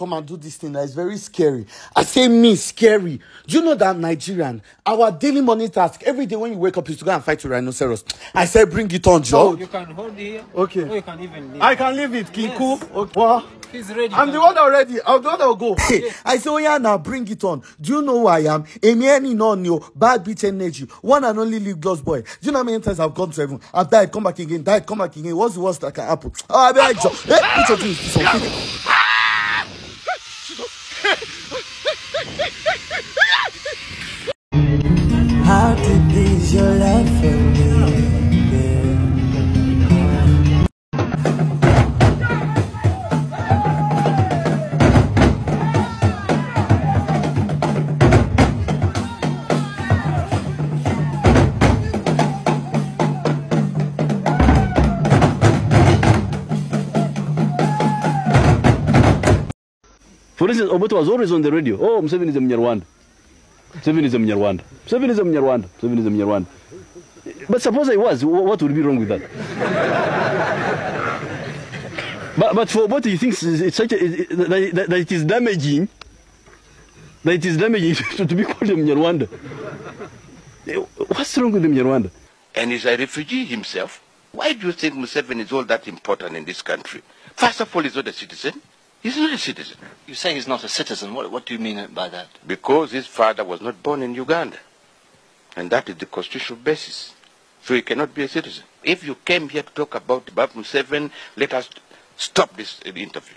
come and do this thing that is very scary. I say me scary. Do you know that Nigerian, our daily money task every day when you wake up is to go and fight with rhinoceros. I said bring it on, Joe. You can hold here. Okay. Or you can even leave. I can leave it, Kinku. Yes. Okay. Well, He's ready. I'm the one already. I'm the one that will go. I say, oh yeah, now bring it on. Do you know who I am? Emi any no new bad bitch energy. One and only lip gloss boy. Do you know how many times I've gone to heaven? I've died, come back again, died, come back again. What's the worst that can happen? Oh, I be like, hey, which of you is this one? Is your love for me? For instance, Obote was always on the radio. Oh, Museveni is a Mnyarwanda. Mnyarwanda. Museveni is a Mnyarwanda. Museveni is a Mnyarwanda. But suppose I was, what would be wrong with that? but, but for what he thinks it's such a, that, that, it is damaging, that it is damaging to, to be called a Mnyarwanda. What's wrong with the Mnyarwanda? and is a refugee himself. Why do you think Museveni is all that important in this country? First of all, he's not a citizen. He's not a citizen. You say he's not a citizen. What, what do you mean by that? Because his father was not born in Uganda. And that is the constitutional basis. So he cannot be a citizen. If you came here to talk about Bob Seven, let us stop this uh, interview.